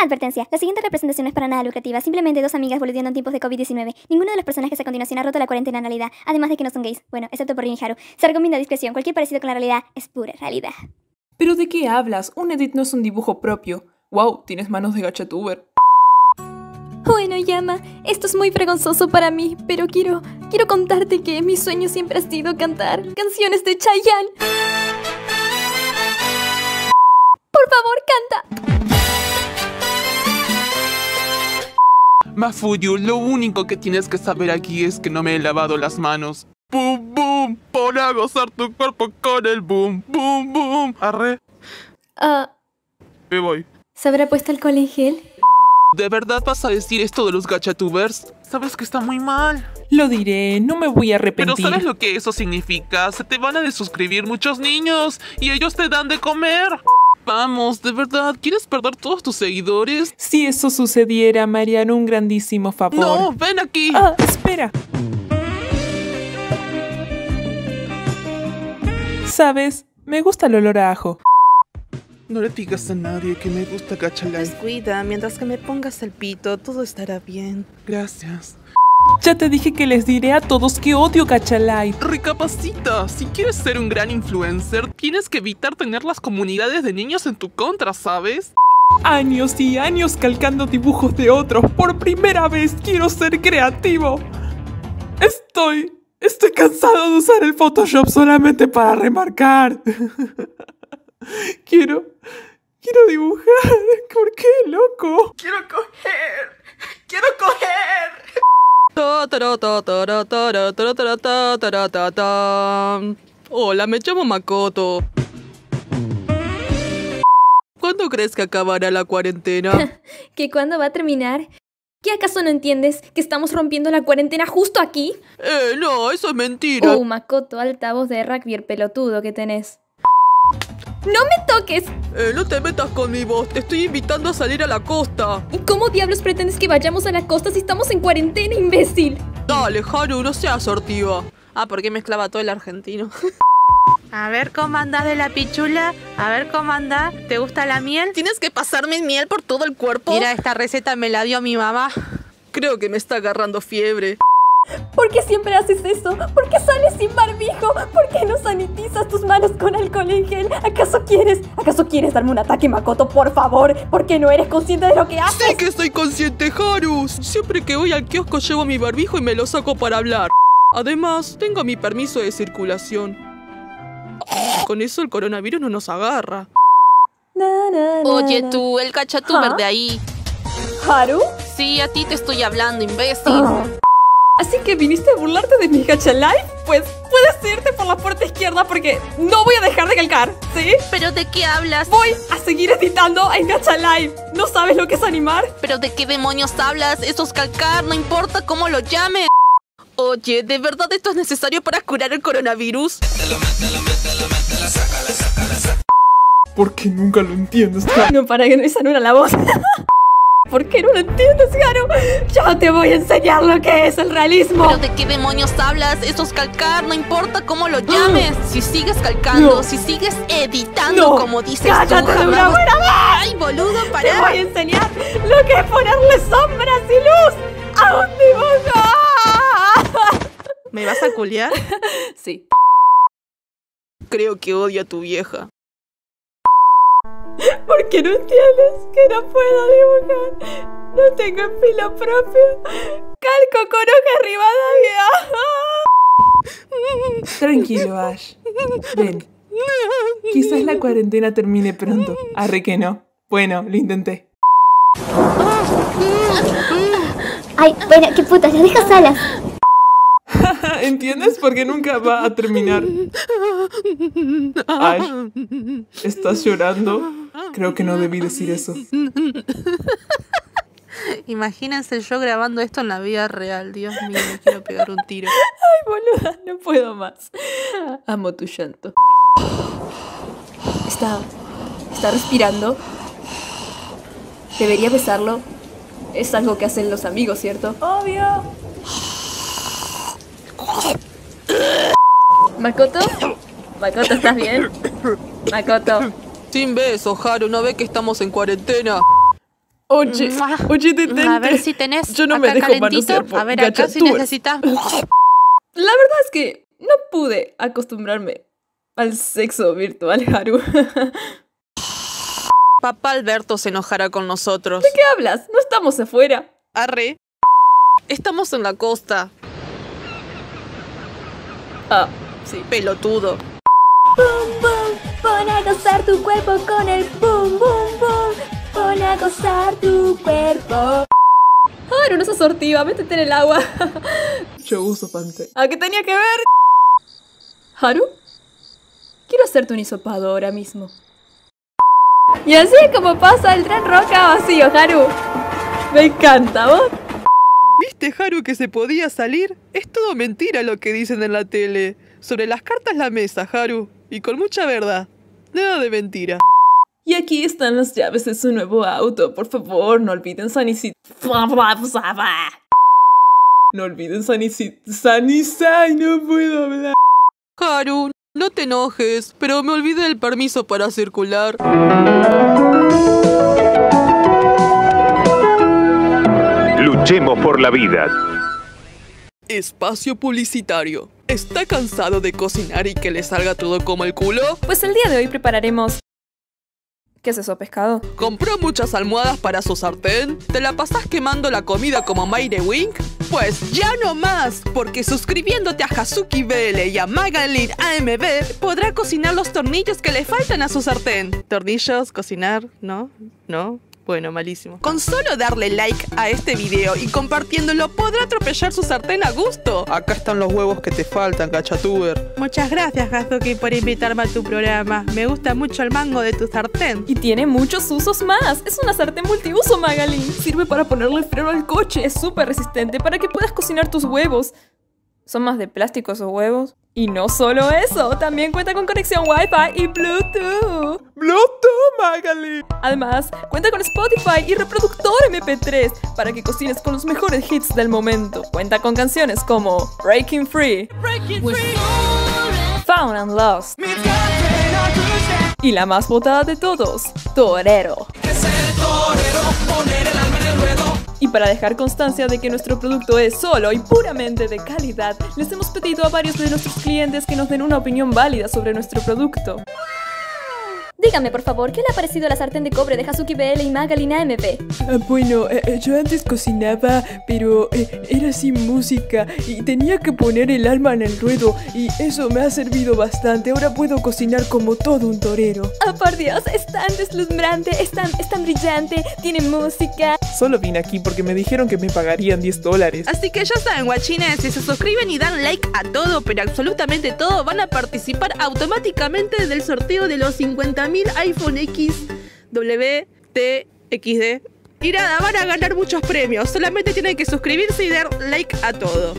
Advertencia, la siguiente representación no es para nada lucrativa, simplemente dos amigas volviendo en tiempos de COVID-19. Ninguno de los personajes a continuación ha roto la cuarentena en realidad, además de que no son gays, bueno, excepto por Rin y Haru. Se recomienda discreción, cualquier parecido con la realidad es pura realidad. ¿Pero de qué hablas? Un edit no es un dibujo propio. Wow, tienes manos de gachatuber. Bueno, Yama, esto es muy vergonzoso para mí, pero quiero, quiero contarte que mi sueño siempre ha sido cantar canciones de Chayanne. Por favor, canta. Mafuyu, lo único que tienes que saber aquí es que no me he lavado las manos. ¡Bum, bum! Pon a gozar tu cuerpo con el boom, boom, boom. Arre, Ah, me voy. ¿se habrá puesto alcohol en gel? ¿De verdad vas a decir esto de los gachatubers? Sabes que está muy mal. Lo diré, no me voy a Pero arrepentir. ¿sabes lo que eso significa? Se te van a desuscribir muchos niños y ellos te dan de comer. Vamos, de verdad, ¿quieres perder todos tus seguidores? Si eso sucediera, me harían un grandísimo favor. No, ven aquí. Ah, espera. ¿Sabes? Me gusta el olor a ajo. No le digas a nadie que me gusta Gachalai. Descuida, mientras que me pongas el pito, todo estará bien. Gracias. Ya te dije que les diré a todos que odio Gachalai. Recapacita, si quieres ser un gran influencer, tienes que evitar tener las comunidades de niños en tu contra, ¿sabes? Años y años calcando dibujos de otros. Por primera vez quiero ser creativo. Estoy... Estoy cansado de usar el Photoshop solamente para remarcar. quiero... Quiero dibujar. ¿Por qué, loco? Quiero coger. Quiero coger. Hola, me llamo Makoto. ¿Cuándo crees que acabará la cuarentena? ¿Que cuándo va a terminar? ¿Qué acaso no entiendes que estamos rompiendo la cuarentena justo aquí? Eh, no, eso es mentira. Oh, Makoto, altavoz de rugby el pelotudo que tenés. ¡No me toques! Eh, no te metas con mi voz, te estoy invitando a salir a la costa. ¿Y cómo diablos pretendes que vayamos a la costa si estamos en cuarentena, imbécil? Dale, Haru, no seas sortiva. Ah, porque mezclaba todo el argentino. A ver cómo andás de la pichula. A ver cómo andás. ¿Te gusta la miel? ¿Tienes que pasarme miel por todo el cuerpo? Mira, esta receta me la dio mi mamá. Creo que me está agarrando fiebre. ¿Por qué siempre haces eso? ¿Por qué sales sin barbijo? ¿Por qué no sanitizas tus manos con alcohol en gel? ¿Acaso quieres? ¿Acaso quieres darme un ataque, Makoto? Por favor, ¿por qué no eres consciente de lo que haces? Sí que estoy consciente, Haru. Siempre que voy al kiosco llevo mi barbijo y me lo saco para hablar. Además, tengo mi permiso de circulación. Con eso el coronavirus no nos agarra. Na, na, na, Oye tú, el cachatuber ¿Ah? de ahí. ¿Haru? Sí, a ti te estoy hablando, imbécil. ¿Así que viniste a burlarte de mi gacha life? Pues puedes irte por la puerta izquierda porque no voy a dejar de calcar, ¿sí? ¿Pero de qué hablas? Voy a seguir editando en Gacha Live. ¿No sabes lo que es animar? ¿Pero de qué demonios hablas? Eso es calcar, no importa cómo lo llames. Oye, ¿de verdad esto es necesario para curar el coronavirus? Porque nunca lo entiendes. No, para que no esa no era la voz. ¿Por qué no lo entiendes, Haru? Yo te voy a enseñar lo que es el realismo. ¿Pero de qué demonios hablas? Eso es calcar, no importa cómo lo llames. Si sigues calcando, No. si sigues editando No. como dices ¡Cállate tú, de una jamás- buena vez! ¡Ay, boludo, Te para! voy a enseñar lo que es ponerle sombras y luz a un dibujo. ¿Me vas a culiar? Sí. Creo que odio a tu vieja. ¿Por qué no entiendes que no puedo dibujar? No tengo estilo propio. Calco con hoja Rivadavia. Tranquilo, Ash. Ven. Quizás la cuarentena termine pronto. Arre que no. Bueno, lo intenté. Ay, bueno, qué putas, las dejas solas. ¿Entiendes? Porque nunca va a terminar. Ash, ¿estás llorando? Creo que no debí decir eso. Imagínense yo grabando esto en la vida real. Dios mío, me quiero pegar un tiro. Ay, boluda, no puedo más. Amo tu llanto. Está. Está respirando. Debería besarlo. Es algo que hacen los amigos, ¿cierto? Obvio. Makoto. Makoto, ¿estás bien? Makoto. Sin besos, Haru, ¿no ve que estamos en cuarentena? Oye, oye, detente. A ver si tenés Yo no me dejo calentito. por A ver acá si necesitas. La verdad es que no pude acostumbrarme al sexo virtual, Haru. ¿De Papá Alberto se enojará con nosotros. qué hablas? No estamos afuera. Arre. Estamos en la costa. Ah, sí. Pelotudo. Gozar tu cuerpo con el boom, boom, boom. Pon a gozar tu cuerpo. Haru, no seas sortiva, métete en el agua. Yo uso pante. ¿A qué tenía que ver? Haru, quiero hacerte un hisopado ahora mismo. Y así es como pasa el tren roca vacío, Haru. Me encanta, ¿vos? ¿Viste, Haru, que se podía salir? Es todo mentira lo que dicen en la tele. Sobre las cartas la mesa, Haru. Y con mucha verdad. Nada de mentira. Y aquí están las llaves de su nuevo auto. Por favor, no olviden Sanicit. No olviden Sanicit. Sanisai, no puedo hablar. Haru, no te enojes, pero me olvidé del permiso para circular. Luchemos por la vida. Espacio publicitario. ¿Está cansado de cocinar y que le salga todo como el culo? Pues el día de hoy prepararemos... ¿Qué es eso, pescado? ¿Compró muchas almohadas para su sartén? ¿Te la pasás quemando la comida como Mayre Wink? Pues ya no más, porque suscribiéndote a Hazuki BL y a Magalin AMB podrá cocinar los tornillos que le faltan a su sartén. ¿Tornillos? ¿Cocinar? ¿No? ¿No? Bueno, malísimo. Con solo darle like a este video y compartiéndolo podrá atropellar su sartén a gusto. Acá están los huevos que te faltan, gachatuber. Muchas gracias, Hazuki, por invitarme a tu programa. Me gusta mucho el mango de tu sartén. Y tiene muchos usos más. Es una sartén multiuso, Magalin. Sirve para ponerle freno al coche. Es súper resistente para que puedas cocinar tus huevos. ¿Son más de plástico esos huevos? Y no solo eso, también cuenta con conexión Wi-Fi y Bluetooth. Bluetooth, Magali. Además, cuenta con Spotify y reproductor MP3 para que cocines con los mejores hits del momento. Cuenta con canciones como Breaking Free, Found and Lost y la más votada de todos, Torero. Y para dejar constancia de que nuestro producto es solo y puramente de calidad, les hemos pedido a varios de nuestros clientes que nos den una opinión válida sobre nuestro producto. Dígame, por favor, ¿qué le ha parecido la sartén de cobre de Hazuki BL y Magalin AMP? Ah, bueno, eh, eh, yo antes cocinaba, pero eh, era sin música y tenía que poner el alma en el ruedo y eso me ha servido bastante. Ahora puedo cocinar como todo un torero. Oh, por Dios, es tan deslumbrante, es tan, es tan brillante, tiene música. Solo vine aquí porque me dijeron que me pagarían 10 dólares. Así que ya saben, guachines, si se suscriben y dan like a todo, pero absolutamente todo, van a participar automáticamente del sorteo de los 50.000 iPhone X. Y nada, van a ganar muchos premios. Solamente tienen que suscribirse y dar like a todo.